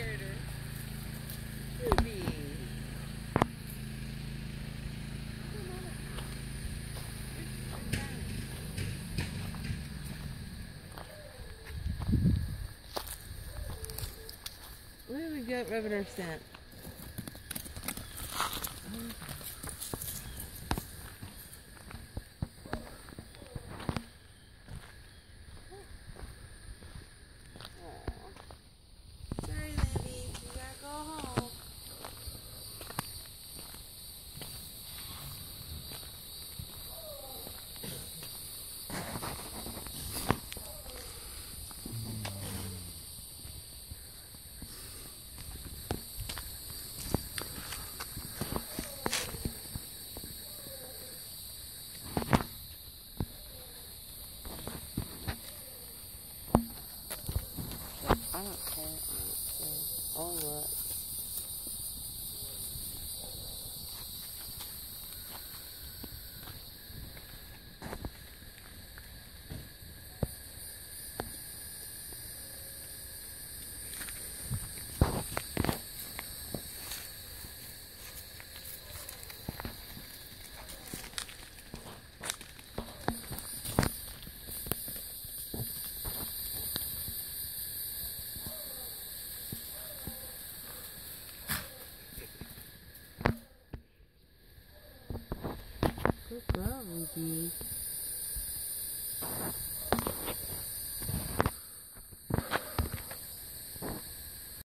Where Ruby. What do we got rubbing our scent? I don't care, honestly. Good girl, Ruby.